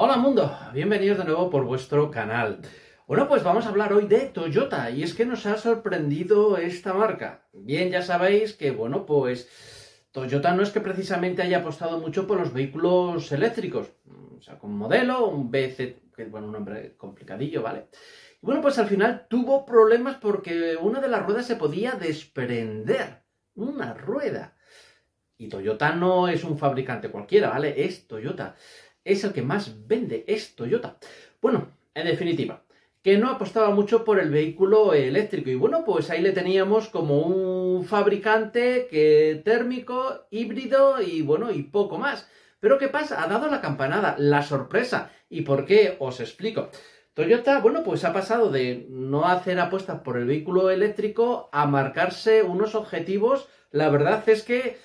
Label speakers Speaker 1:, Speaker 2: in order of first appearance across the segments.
Speaker 1: Hola mundo, bienvenidos de nuevo por vuestro canal. Bueno, pues vamos a hablar hoy de Toyota y es que nos ha sorprendido esta marca. Bien, ya sabéis que, bueno, pues Toyota no es que precisamente haya apostado mucho por los vehículos eléctricos. O sea, con modelo, un BZ, que es bueno, un nombre complicadillo, ¿vale? Y bueno, pues al final tuvo problemas porque una de las ruedas se podía desprender. Una rueda. Y Toyota no es un fabricante cualquiera, ¿vale? Es Toyota. Es el que más vende, es Toyota. Bueno, en definitiva, que no apostaba mucho por el vehículo eléctrico. Y bueno, pues ahí le teníamos como un fabricante que térmico, híbrido y bueno, y poco más. Pero ¿qué pasa? Ha dado la campanada, la sorpresa. ¿Y por qué? Os explico. Toyota, bueno, pues ha pasado de no hacer apuestas por el vehículo eléctrico a marcarse unos objetivos, la verdad es que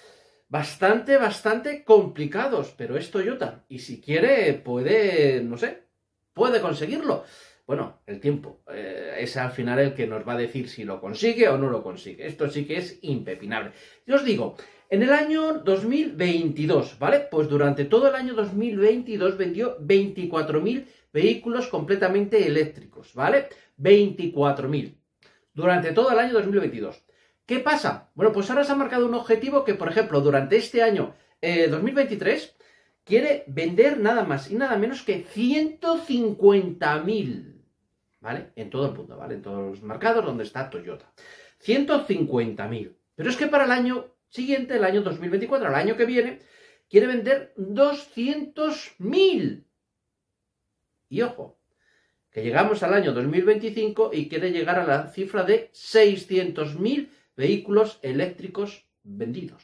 Speaker 1: bastante, bastante complicados, pero es Toyota y si quiere puede, no sé, puede conseguirlo. Bueno, el tiempo eh, es al final el que nos va a decir si lo consigue o no lo consigue. Esto sí que es impepinable. Yo os digo, en el año 2022, ¿vale? Pues durante todo el año 2022 vendió 24.000 vehículos completamente eléctricos, ¿vale? 24.000 durante todo el año 2022. ¿Qué pasa? Bueno, pues ahora se ha marcado un objetivo que, por ejemplo, durante este año 2023 eh, quiere vender nada más y nada menos que 150.000, ¿vale? En todo el mundo, ¿vale? En todos los mercados donde está Toyota. 150.000. Pero es que para el año siguiente, el año 2024, el año que viene, quiere vender 200.000. Y ojo, que llegamos al año 2025 y quiere llegar a la cifra de 600.000 vehículos eléctricos vendidos.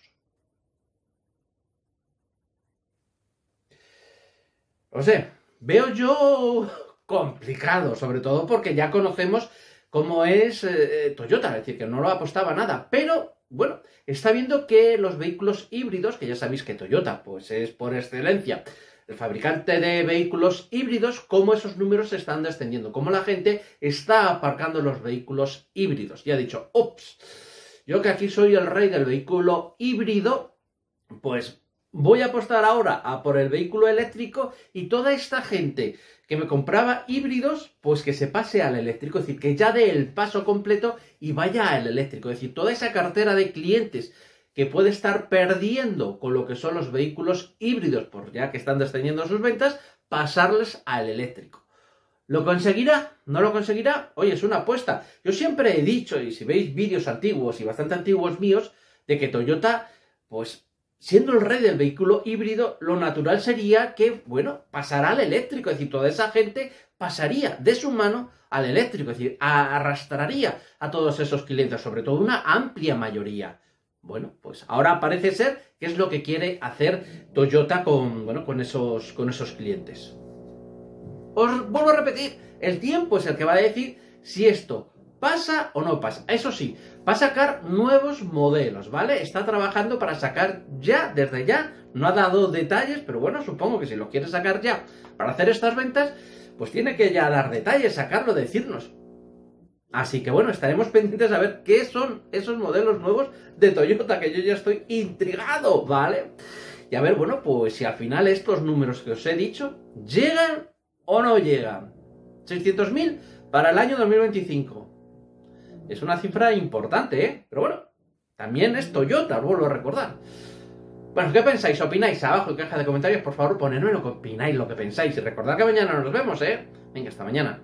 Speaker 1: O sea, veo yo complicado, sobre todo porque ya conocemos cómo es eh, Toyota, es decir, que no lo apostaba nada, pero bueno, está viendo que los vehículos híbridos, que ya sabéis que Toyota pues es por excelencia el fabricante de vehículos híbridos, cómo esos números están descendiendo, cómo la gente está aparcando los vehículos híbridos. Y ha dicho, ups, yo que aquí soy el rey del vehículo híbrido, pues voy a apostar ahora a por el vehículo eléctrico y toda esta gente que me compraba híbridos, pues que se pase al eléctrico, es decir, que ya dé el paso completo y vaya al eléctrico, es decir, toda esa cartera de clientes que puede estar perdiendo con lo que son los vehículos híbridos, por ya que están descendiendo sus ventas, pasarles al eléctrico. ¿Lo conseguirá? ¿No lo conseguirá? Oye, es una apuesta. Yo siempre he dicho, y si veis vídeos antiguos y bastante antiguos míos, de que Toyota, pues siendo el rey del vehículo híbrido, lo natural sería que, bueno, pasará al eléctrico, es decir, toda esa gente pasaría de su mano al eléctrico, es decir, arrastraría a todos esos clientes, sobre todo una amplia mayoría. Bueno, pues ahora parece ser que es lo que quiere hacer Toyota con, bueno, con, esos, con esos clientes. Os vuelvo a repetir, el tiempo es el que va a decir si esto pasa o no pasa. Eso sí, va a sacar nuevos modelos, ¿vale? Está trabajando para sacar ya, desde ya, no ha dado detalles, pero bueno, supongo que si lo quiere sacar ya para hacer estas ventas, pues tiene que ya dar detalles, sacarlo, decirnos. Así que bueno, estaremos pendientes a ver qué son esos modelos nuevos de Toyota, que yo ya estoy intrigado, ¿vale? Y a ver, bueno, pues si al final estos números que os he dicho llegan o no llegan. 600.000 para el año 2025. Es una cifra importante, ¿eh? Pero bueno, también es Toyota, os vuelvo a recordar. Bueno, ¿qué pensáis? ¿Opináis? Abajo en caja de comentarios, por favor, ponedme lo que opináis, lo que pensáis. Y recordad que mañana nos vemos, ¿eh? Venga, hasta mañana.